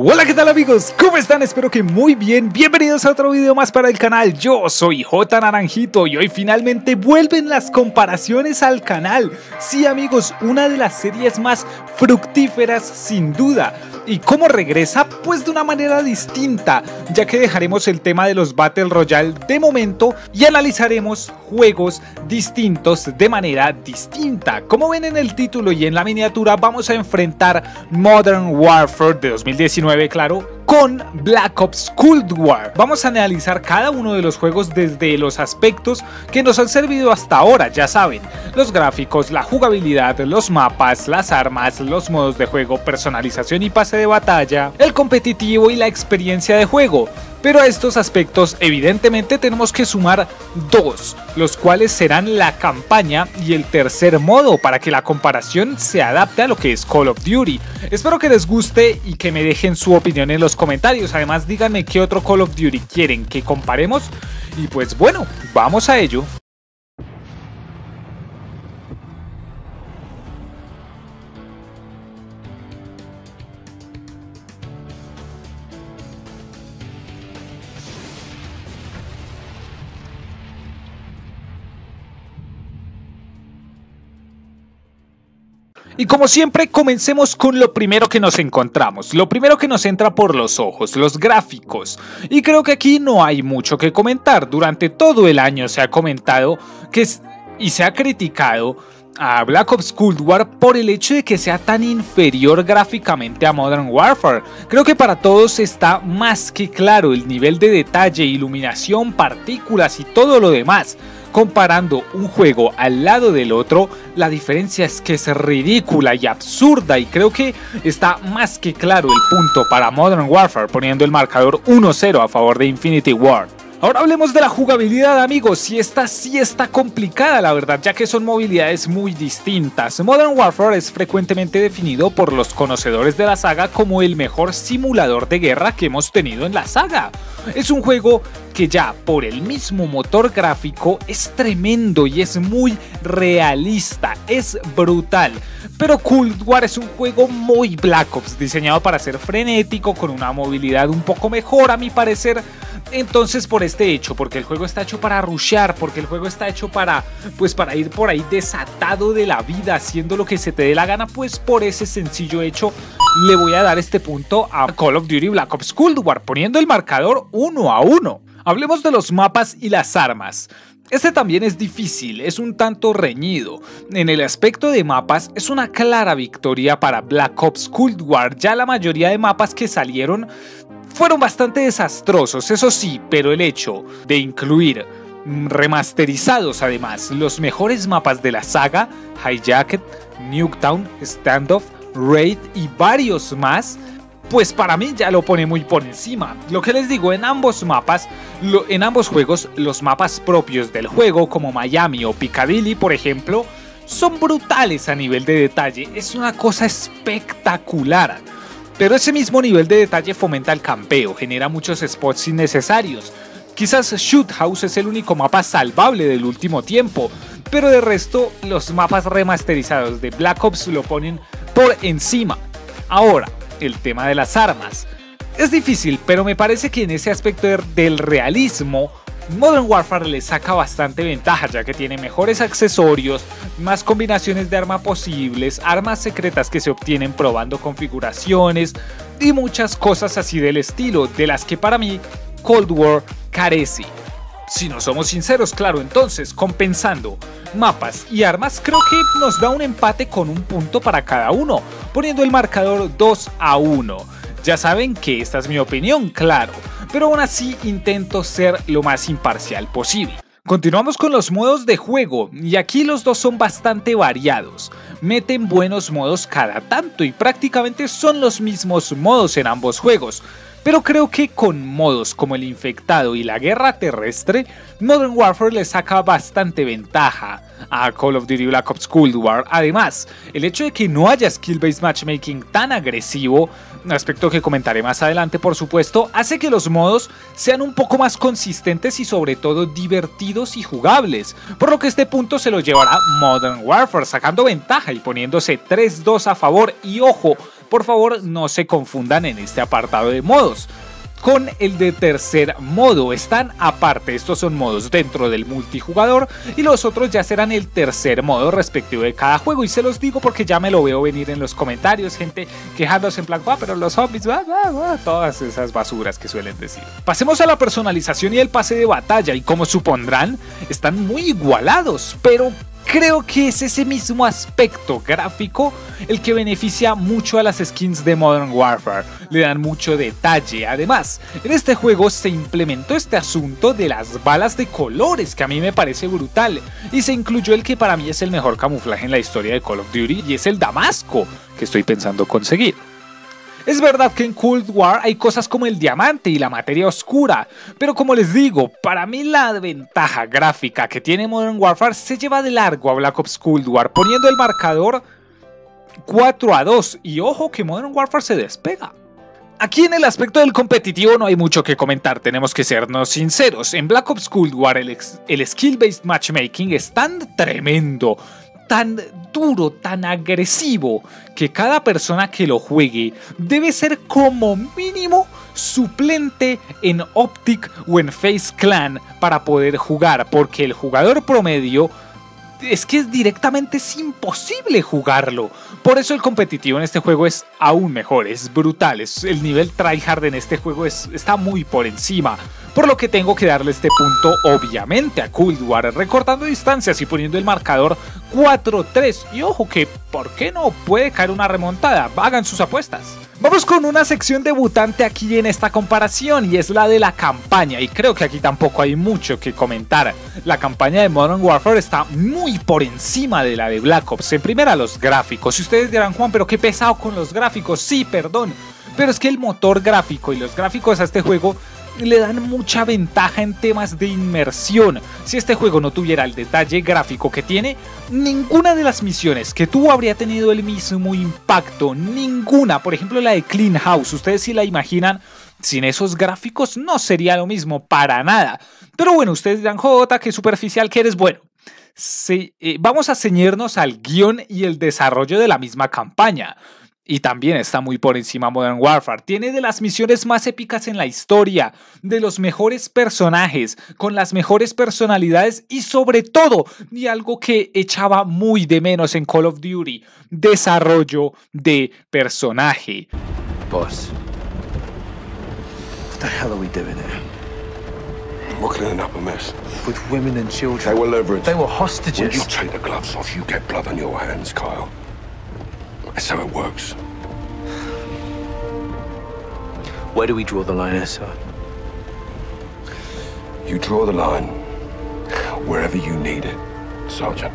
Hola qué tal amigos, ¿cómo están? Espero que muy bien, bienvenidos a otro video más para el canal, yo soy J Naranjito y hoy finalmente vuelven las comparaciones al canal Sí amigos, una de las series más fructíferas sin duda ¿Y cómo regresa? Pues de una manera distinta, ya que dejaremos el tema de los Battle Royale de momento y analizaremos juegos distintos de manera distinta. Como ven en el título y en la miniatura vamos a enfrentar Modern Warfare de 2019, claro, con Black Ops Cold War. Vamos a analizar cada uno de los juegos desde los aspectos que nos han servido hasta ahora, ya saben, los gráficos, la jugabilidad, los mapas, las armas, los modos de juego, personalización y pase de batalla, el competitivo y la experiencia de juego. Pero a estos aspectos evidentemente tenemos que sumar dos, los cuales serán la campaña y el tercer modo para que la comparación se adapte a lo que es Call of Duty. Espero que les guste y que me dejen su opinión en los comentarios, además díganme qué otro Call of Duty quieren que comparemos y pues bueno, vamos a ello. Y como siempre, comencemos con lo primero que nos encontramos. Lo primero que nos entra por los ojos, los gráficos. Y creo que aquí no hay mucho que comentar. Durante todo el año se ha comentado que y se ha criticado a Black Ops Cold War por el hecho de que sea tan inferior gráficamente a Modern Warfare. Creo que para todos está más que claro el nivel de detalle, iluminación, partículas y todo lo demás comparando un juego al lado del otro, la diferencia es que es ridícula y absurda y creo que está más que claro el punto para Modern Warfare poniendo el marcador 1-0 a favor de Infinity Ward. Ahora hablemos de la jugabilidad amigos, y esta sí está complicada la verdad, ya que son movilidades muy distintas. Modern Warfare es frecuentemente definido por los conocedores de la saga como el mejor simulador de guerra que hemos tenido en la saga. Es un juego que ya por el mismo motor gráfico es tremendo y es muy realista, es brutal. Pero Cold War es un juego muy Black Ops, diseñado para ser frenético, con una movilidad un poco mejor a mi parecer, entonces por este hecho, porque el juego está hecho para rushear, porque el juego está hecho para pues para ir por ahí desatado de la vida, haciendo lo que se te dé la gana, pues por ese sencillo hecho le voy a dar este punto a Call of Duty Black Ops Cold War, poniendo el marcador 1 a 1. Hablemos de los mapas y las armas. Este también es difícil, es un tanto reñido. En el aspecto de mapas es una clara victoria para Black Ops Cold War, ya la mayoría de mapas que salieron fueron bastante desastrosos, eso sí, pero el hecho de incluir remasterizados además los mejores mapas de la saga, Hijacket, Nuketown, Standoff, Raid y varios más, pues para mí ya lo pone muy por encima. Lo que les digo, en ambos mapas, en ambos juegos, los mapas propios del juego, como Miami o Piccadilly, por ejemplo, son brutales a nivel de detalle. Es una cosa espectacular. Pero ese mismo nivel de detalle fomenta el campeo, genera muchos spots innecesarios. Quizás Shoot House es el único mapa salvable del último tiempo, pero de resto los mapas remasterizados de Black Ops lo ponen por encima. Ahora, el tema de las armas. Es difícil, pero me parece que en ese aspecto del realismo Modern Warfare le saca bastante ventaja ya que tiene mejores accesorios, más combinaciones de arma posibles, armas secretas que se obtienen probando configuraciones y muchas cosas así del estilo, de las que para mí Cold War carece. Si no somos sinceros, claro, entonces, compensando mapas y armas, creo que nos da un empate con un punto para cada uno, poniendo el marcador 2 a 1. Ya saben que esta es mi opinión, claro pero aún así intento ser lo más imparcial posible. Continuamos con los modos de juego y aquí los dos son bastante variados. Meten buenos modos cada tanto y prácticamente son los mismos modos en ambos juegos. Pero creo que con modos como el infectado y la guerra terrestre, Modern Warfare le saca bastante ventaja a Call of Duty Black Ops Cold War. Además, el hecho de que no haya skill-based matchmaking tan agresivo, aspecto que comentaré más adelante por supuesto, hace que los modos sean un poco más consistentes y sobre todo divertidos y jugables, por lo que este punto se lo llevará Modern Warfare sacando ventaja y poniéndose 3-2 a favor y ojo, Por favor, no se confundan en este apartado de modos con el de tercer modo. Están aparte, estos son modos dentro del multijugador y los otros ya serán el tercer modo respectivo de cada juego. Y se los digo porque ya me lo veo venir en los comentarios, gente quejándose en plan, ah, pero los zombies, todas esas basuras que suelen decir. Pasemos a la personalización y el pase de batalla y como supondrán, están muy igualados, pero Creo que es ese mismo aspecto gráfico el que beneficia mucho a las skins de Modern Warfare, le dan mucho detalle. Además, en este juego se implementó este asunto de las balas de colores que a mí me parece brutal y se incluyó el que para mí es el mejor camuflaje en la historia de Call of Duty y es el Damasco que estoy pensando conseguir. Es verdad que en Cold War hay cosas como el diamante y la materia oscura, pero como les digo, para mí la ventaja gráfica que tiene Modern Warfare se lleva de largo a Black Ops Cold War, poniendo el marcador 4 a 2 y ojo que Modern Warfare se despega. Aquí en el aspecto del competitivo no hay mucho que comentar, tenemos que sernos sinceros. En Black Ops Cold War el, el skill-based matchmaking es tan tremendo, tan duro, tan agresivo, que cada persona que lo juegue debe ser como mínimo suplente en Optic o en Face Clan para poder jugar, porque el jugador promedio es que es directamente imposible jugarlo. Por eso el competitivo en este juego es aún mejor, es brutal, es, el nivel tryhard en este juego es, está muy por encima. Por lo que tengo que darle este punto obviamente a Cold War, recortando distancias y poniendo el marcador 4-3. Y ojo que, ¿por qué no puede caer una remontada? Hagan sus apuestas. Vamos con una sección debutante aquí en esta comparación y es la de la campaña y creo que aquí tampoco hay mucho que comentar. La campaña de Modern Warfare está muy por encima de la de Black Ops. En primera los gráficos. Si ustedes dirán Juan, pero qué pesado con los gráficos. Sí, perdón. Pero es que el motor gráfico y los gráficos a este juego le dan mucha ventaja en temas de inmersión. Si este juego no tuviera el detalle gráfico que tiene, ninguna de las misiones que tuvo habría tenido el mismo impacto. Ninguna. Por ejemplo, la de Clean House. Ustedes si la imaginan, sin esos gráficos no sería lo mismo para nada. Pero bueno, ustedes dirán, J, qué superficial que eres. Bueno, eh, vamos a ceñirnos al guion y el desarrollo de la misma campaña y también está muy por encima Modern Warfare. Tiene de las misiones más épicas en la historia, de los mejores personajes, con las mejores personalidades y sobre todo, y algo que echaba muy de menos en Call of Duty, desarrollo de personaje. Boss, what the hell are we doing here? We're cleaning up a mess. With women and children. They were leverage. They were hostages. When you take the gloves off, you get blood on your hands, Kyle. That's how it works. Where do we draw the line, sir? You draw the line wherever you need it, Sergeant.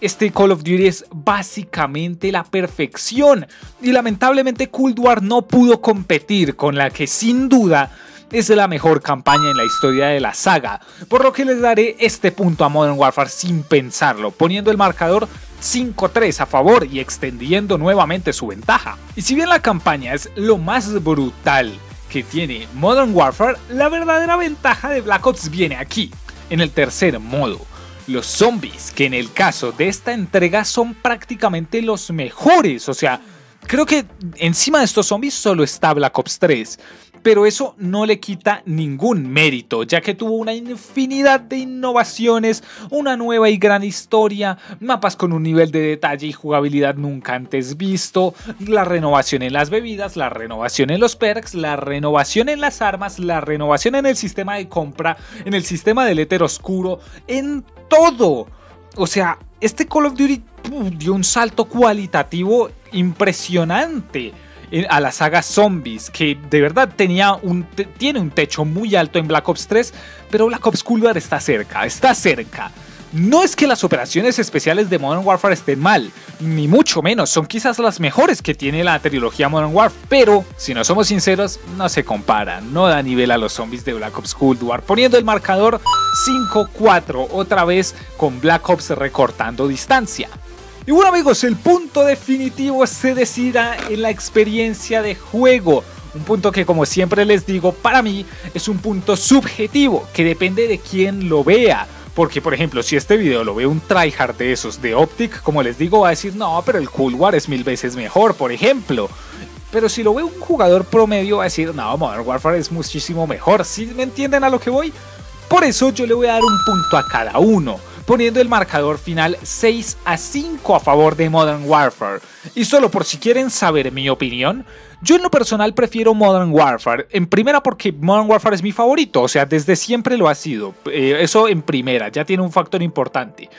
Este Call of Duty es básicamente la perfección y lamentablemente Cold War no pudo competir con la que sin duda es la mejor campaña en la historia de la saga, por lo que les daré este punto a Modern Warfare sin pensarlo, poniendo el marcador 5-3 a favor y extendiendo nuevamente su ventaja. Y si bien la campaña es lo más brutal que tiene Modern Warfare, la verdadera ventaja de Black Ops viene aquí, en el tercer modo. Los zombies, que en el caso de esta entrega son prácticamente los mejores, o sea, creo que encima de estos zombies solo está Black Ops 3 pero eso no le quita ningún mérito, ya que tuvo una infinidad de innovaciones, una nueva y gran historia, mapas con un nivel de detalle y jugabilidad nunca antes visto, la renovación en las bebidas, la renovación en los perks, la renovación en las armas, la renovación en el sistema de compra, en el sistema del éter oscuro, en todo. O sea, este Call of Duty dio un salto cualitativo impresionante a la saga Zombies, que de verdad tenía un tiene un techo muy alto en Black Ops 3, pero Black Ops Cold War está cerca, está cerca. No es que las operaciones especiales de Modern Warfare estén mal, ni mucho menos, son quizás las mejores que tiene la trilogía Modern Warfare, pero si no somos sinceros, no se comparan, no da nivel a los zombies de Black Ops Cold War, poniendo el marcador 5-4 otra vez con Black Ops recortando distancia. Y bueno amigos, el punto definitivo se decida en la experiencia de juego. Un punto que como siempre les digo, para mí es un punto subjetivo, que depende de quién lo vea. Porque, por ejemplo, si este video lo ve un tryhard de esos de Optic, como les digo, va a decir, no, pero el Cool War es mil veces mejor, por ejemplo. Pero si lo ve un jugador promedio, va a decir, no, Modern Warfare es muchísimo mejor. ¿Sí me entienden a lo que voy? Por eso yo le voy a dar un punto a cada uno, poniendo el marcador final 6 a 5 a favor de Modern Warfare. Y solo por si quieren saber mi opinión, yo en lo personal prefiero Modern Warfare. En primera porque Modern Warfare es mi favorito, o sea, desde siempre lo ha sido. Eh, eso en primera, ya tiene un factor importante.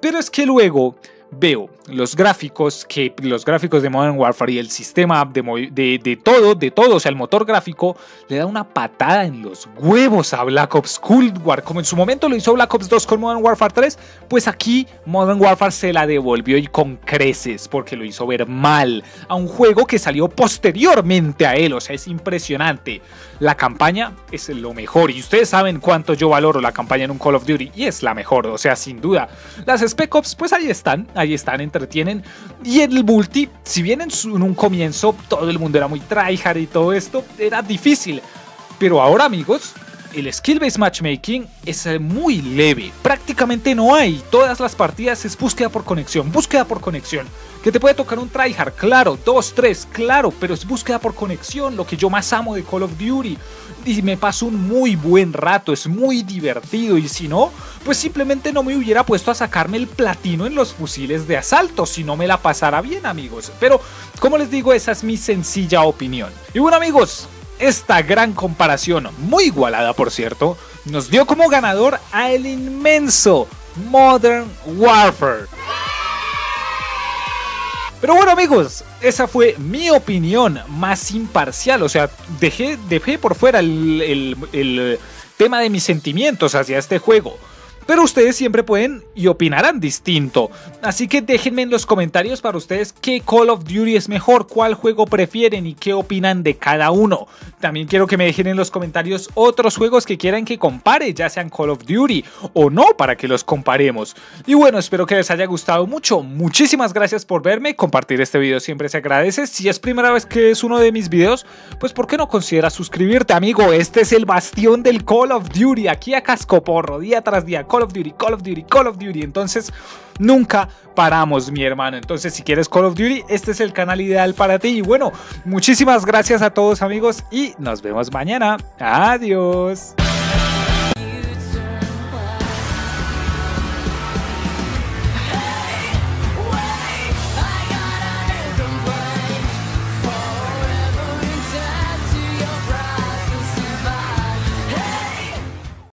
Pero es que luego veo los gráficos, que los gráficos de Modern Warfare y el sistema de, todo, de todo, o sea, el motor gráfico, le da una patada en los huevos a Black Ops Cold War, como en su momento lo hizo Black Ops 2 con Modern Warfare 3, pues aquí Modern Warfare se la devolvió y con creces, porque lo hizo ver mal a un juego que salió posteriormente a él, o sea, es impresionante. La campaña es lo mejor, y ustedes saben cuánto yo valoro la campaña en un Call of Duty, y es la mejor, o sea, sin duda. Las Spec Ops, pues ahí están, ahí están entretienen. Y el multi, si bien en, un comienzo todo el mundo era muy tryhard y todo esto, era difícil. Pero ahora amigos, el skill-based matchmaking es muy leve, prácticamente no hay, todas las partidas es búsqueda por conexión, búsqueda por conexión. Que te puede tocar un tryhard, claro, dos, tres, claro, pero es búsqueda por conexión, lo que yo más amo de Call of Duty. Y me paso un muy buen rato, es muy divertido y si no, pues simplemente no me hubiera puesto a sacarme el platino en los fusiles de asalto si no me la pasara bien amigos. Pero como les digo, esa es mi sencilla opinión. Y bueno amigos, esta gran comparación, muy igualada por cierto, nos dio como ganador a el inmenso Modern Warfare. Pero bueno amigos, esa fue mi opinión más imparcial, o sea, dejé, dejé por fuera el, el tema de mis sentimientos hacia este juego. Pero ustedes siempre pueden y opinarán distinto. Así que déjenme en los comentarios para ustedes qué Call of Duty es mejor, cuál juego prefieren y qué opinan de cada uno. También quiero que me dejen en los comentarios otros juegos que quieran que compare, ya sean Call of Duty o no, para que los comparemos. Y bueno, espero que les haya gustado mucho. Muchísimas gracias por verme. Compartir este video siempre se agradece. Si es primera vez que es uno de mis videos, pues ¿por qué no consideras suscribirte, amigo? Este es el bastión del Call of Duty, aquí a cascoporro, día tras día. Call of Duty, Call of Duty, Call of Duty. Entonces, nunca paramos, mi hermano. Entonces, si quieres Call of Duty, este es el canal ideal para ti. Y bueno, muchísimas gracias a todos, amigos, y nos vemos mañana. Adiós.